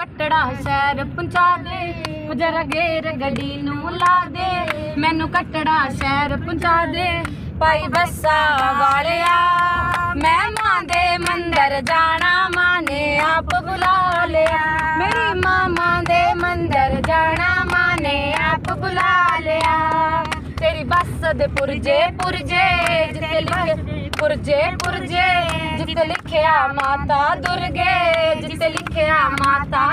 ਕੱਟੜਾ ਸ਼ਹਿਰ ਪਹੁੰਚਾ ਦੇ ਜਰਾ ਗੇਰ ਗੱਡੀ ਨੂੰ ਲਾ ਦੇ। ਮੈਨੂੰ ਕੱਟੜਾ ਸ਼ਹਿਰ ਪਹੁੰਚਾ ਦੇ ਭਾਈ ਬੱਸਾ ਵਾਲਿਆ, ਮੈਂ ਮਾਂ ਦੇ ਮੰਦਰ ਜਾਣਾ, ਮਾਂ ਨੇ ਆਪ ਬੁਲਾ ਲਿਆ। ਮੇਰੀ ਮਾਮਾ ਦੇ ਮੰਦਰ ਜਾਣਾ, ਮਾਂ ਨੇ ਆਪ ਬੁਲਾ ਲਿਆ। ਤੇਰੀ ਬੱਸ ਦੇ ਪੁਰਜੇ ਪੁਰਜੇ, ਜਿੱਥੇ ਲਿਖੇ ਪੁਰਜੇ ਪੁਰਜੇ, ਜਿੱਥੇ ਲਿਖਿਆ ਮਾਤਾ ਦੁਰਗੇ, ਜਿੱਥੇ ਲਿਖਿਆ ਮਾਤਾ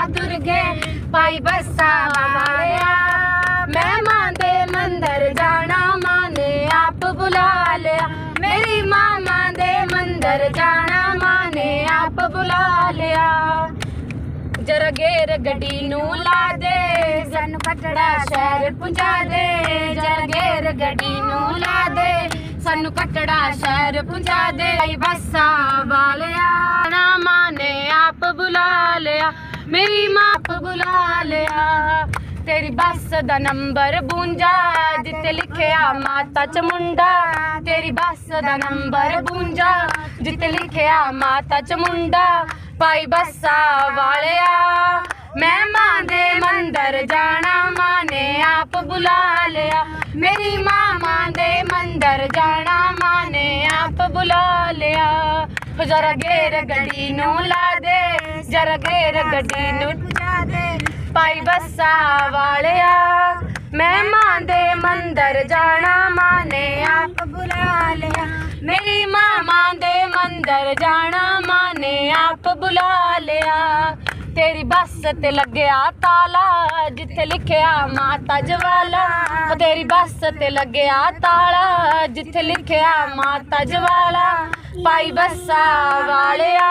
ਭਾਈ ਬੱਸਾ ਵਾਲਿਆ। ਮੈਂ ਮਾਂ ਦੇ ਮੰਦਰ ਜਾਣਾ ਮਾਂ ਨੇ ਆਪ ਬੁਲਾ ਲਿਆ। ਮੇਰੀ ਮਾਮਾ ਦੇ ਮੰਦਰ ਜਾਣਾ ਮਾਂ ਨੇ ਆਪ ਬੁਲਾ ਲਿਆ। ਜਰਗੇਰ ਗੱਡੀ ਨੂੰ ਲਾ ਦੇ, ਸਾਨੂੰ ਕਟੜਾ ਸ਼ਹਿਰ ਪਹੁੰਚਾ ਦੇ। ਜਰਗੇਰ ਗੱਡੀ ਨੂੰ ਲਾ ਦੇ, ਸਾਨੂੰ ਕਟੜਾ ਸ਼ਹਿਰ ਪੁੰਜਾ ਦੇ। ਬੱਸਾਂ ਵਾਲਿਆ। ਮੇਰੀ ਮਾਂ ਬੁਲਾ ਲਿਆ। ਤੇਰੀ ਬੱਸ ਦਾ ਨੰਬਰ 52 ਜਿੱਤੇ ਲਿਖਿਆ ਮਾਤਾ ਚਮੁੰਡਾ ਤੇਰੀ ਬੱਸ ਦਾ ਨੰਬਰ 52 ਜਿੱਤੇ ਲਿਖਿਆ ਮਾਤਾ ਚਮੁੰਡਾ ਭਾਈ ਬੱਸਾ ਵਾਲਿਆ, ਮੈਂ ਮਾਂ ਦੇ ਮੰਦਰ ਜਾਣਾ, ਮਾਂ ਨੇ ਆਪ ਬੁਲਾ ਲਿਆ। ਮੇਰੀ ਮਾਂ ਦੇ ਮੰਦਰ ਜਾਣਾ, ਮਾਂ ਨੇ ਆਪ ਬੁਲਾ ਲਿਆ। ਹੋ ਜਰਾ ਗੇਰ ਗੱਡੀ ਨੂੰ ਲਾ ਦੇ ਜਰਾ ਗੇਰ ਗੱਡੀ ਨੂੰ ਜਾ ਦੇ। ਭਾਈ ਬੱਸਾ ਵਾਲਿਆ। ਮੈਂ ਮਾਂ ਦੇ ਮੰਦਰ ਜਾਣਾ ਮਾਂ ਨੇ ਆਪ ਬੁਲਾ ਲਿਆ। ਮੇਰੀ ਮਾਮਾ ਦੇ ਮੰਦਰ ਜਾਣਾ ਮਾਂ ਨੇ ਆਪ ਬੁਲਾ ਲਿਆ। ਤੇਰੀ ਬੱਸ ਤੇ ਲੱਗਿਆ ਤਾਲਾ ਜਿੱਥੇ ਲਿਖਿਆ ਮਾਤਾ ਜਵਾਲਾ। ਉਹ ਤੇਰੀ ਬੱਸ ਤੇ ਲੱਗਿਆ ਤਾਲਾ ਜਿੱਥੇ ਲਿਖਿਆ ਮਾਤਾ ਜਵਾਲਾ। ਭਾਈ ਬੱਸਾ ਵਾਲਿਆ।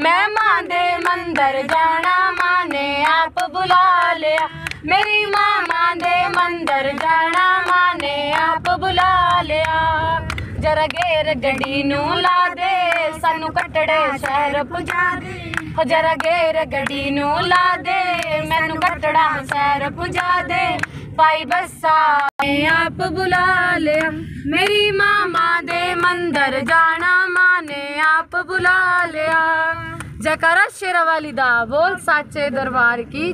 ਮੈਂ ਮਾਂ ਦੇ ਮੰਦਰ ਜਾਣਾ, ਮਾਂ ਨੇ ਆਪ ਬੁਲਾ ਲਿਆ। ਮੇਰੀ ਮਾਮਾ ਦੇ ਮੰਦਰ ਜਾਣਾ, ਮਾਂ ਨੇ ਆਪ ਬੁਲਾ ਲਿਆ। ਜਰਾ ਗੇਰ ਗੱਡੀ ਨੂੰ ਲਾ ਦੇ, ਸਾਨੂੰ ਕਟੜੇ ਸ਼ਹਿਰ ਪੁਜਾ ਦੇ। ਹੋ ਜਰਾ ਗੇਰ ਗੱਡੀ ਨੂੰ ਲਾ ਦੇ, ਮੈਨੂੰ ਕਟੜਾ ਸ਼ਹਿਰ ਪੁਜਾ ਦੇ। ਭਾਈ ਬੱਸਾ ਨੇ ਆਪ ਬੁਲਾ ਲਿਆ। ਮੇਰੀ ਮਾਮਾ ਦੇ ਮੰਦਰ ਜਾਣਾ ਜੈਕਾਰਾ ਸ਼ੇਰਾ ਵਾਲੀ ਦਾ ਬੋਲ ਸਾਚੇ ਦਰਬਾਰ ਕੀ